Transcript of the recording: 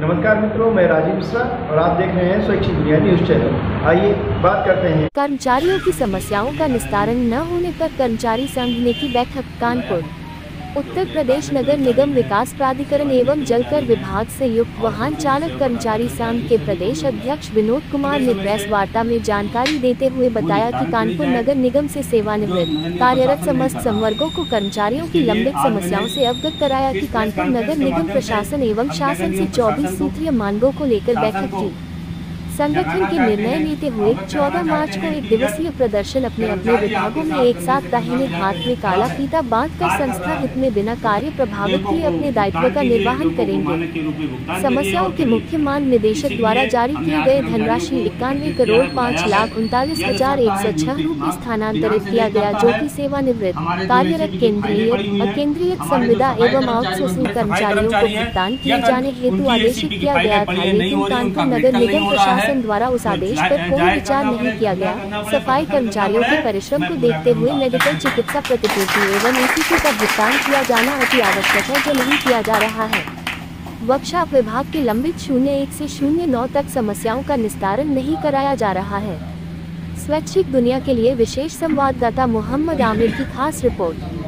नमस्कार मित्रों, मैं राजीव मिश्रा और आप देख रहे हैं न्यूज़ चैनल। आइए बात करते हैं। कर्मचारियों की समस्याओं का निस्तारण न होने पर कर्मचारी संघ ने की बैठक कानपुर। उत्तर प्रदेश नगर निगम विकास प्राधिकरण एवं जलकर विभाग से युक्त वाहन चालक कर्मचारी संघ के प्रदेश अध्यक्ष विनोद कुमार ने प्रेस वार्ता में जानकारी देते हुए बताया कि कानपुर नगर निगम से सेवानिवृत्त, कार्यरत समस्त संवर्गों को कर्मचारियों की लंबित समस्याओं से अवगत कराया कि कानपुर नगर निगम प्रशासन एवं शासन से 24 सूत्रीय मांगों को लेकर बैठक की। संगठन के निर्णय लेते हुए 14 मार्च को एक दिवसीय प्रदर्शन अपने अपने विभागों में एक साथ दाहिने हाथ में काला फीता बांधकर संस्था हित में बिना कार्य प्रभावित किए अपने दायित्व का निर्वहन करेंगे। समस्याओं के मुख्य मान निदेशक द्वारा जारी किए गए धनराशि इक्यानवे करोड़ पाँच लाख उनतालीस हज़ार एक सौ छह रूपए स्थानांतरित किया गया, जो कि सेवानिवृत्त, कार्यरत केंद्रीय और केंद्रीय संविदा एवं आउटसोर्सिंग कर्मचारियों को भुगतान किए जाने हेतु आदेशित किया गया था। लेकिन कानपुर नगर निगम प्रशासन शासन द्वारा उस आदेश पर कोई विचार नहीं किया गया। सफ़ाई कर्मचारियों के परिश्रम को देखते हुए मेडिकल चिकित्सा प्रतिपूर्ति एवं ईसीसी का भुगतान किया जाना अति आवश्यक है जो नहीं किया जा रहा है। वर्कशॉप विभाग के लंबित शून्य एक से शून्य नौ तक समस्याओं का निस्तारण नहीं कराया जा रहा है। स्वैच्छिक दुनिया के लिए विशेष संवाददाता मोहम्मद आमिर की खास रिपोर्ट।